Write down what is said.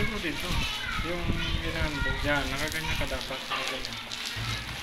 Siguro dito. Yung ginando. Yan, nakaganyan ka dapat. Nakaganyan ka.